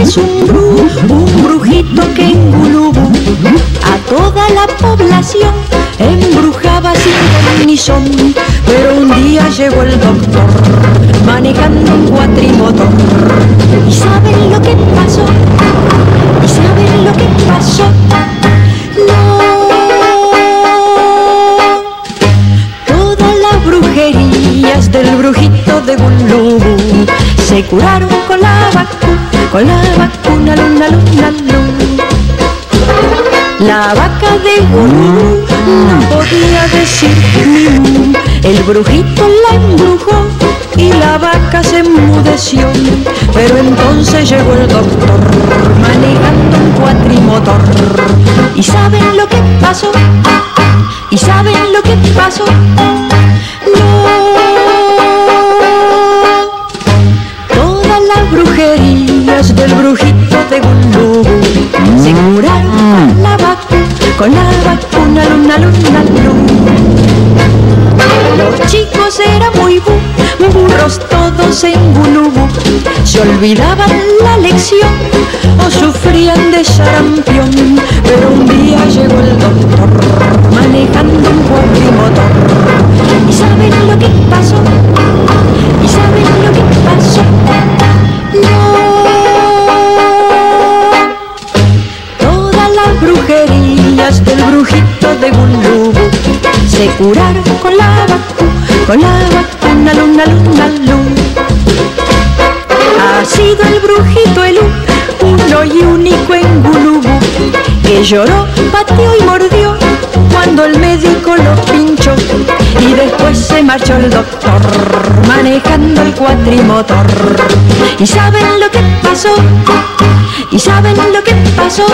es un brujo, un brujito que en Gulubú a toda la población embrujaba sin son. Pero un día llegó el doctor manejando un cuatrimotor. ¿Y saben lo que pasó? ¿Y saben lo que pasó? No. Todas las brujerías del brujito de Gulubú se con la vacuna, luna, luna, luna. La vaca de Gulubú no podía decir ni. El brujito la embrujó y la vaca se enmudeció. Pero entonces llegó el doctor manejando un cuatrimotor. ¿Y saben lo que pasó? ¿Y saben lo que pasó? No. Del brujito de Gulubú se curaron con la vacuna, con la vacuna, luna, luna, luna. Los chicos eran muy bu- burros todos en Gulubú Se olvidaban la lección o sufrían de sarampión Pero un día llegó el doctor manejando un cuatrimotor ¿Y saben lo que pasó? Brujerías del brujito de Gulubú se curaron con la vacuna, con la vacuna, luna, luna, luna. Ha sido el brujito el uno y único en Gulubú que lloró, pateó y mordió cuando el médico lo pinchó y después se marchó el doctor manejando el cuatrimotor. ¿Y saben lo que pasó? ¿Y saben lo que pasó?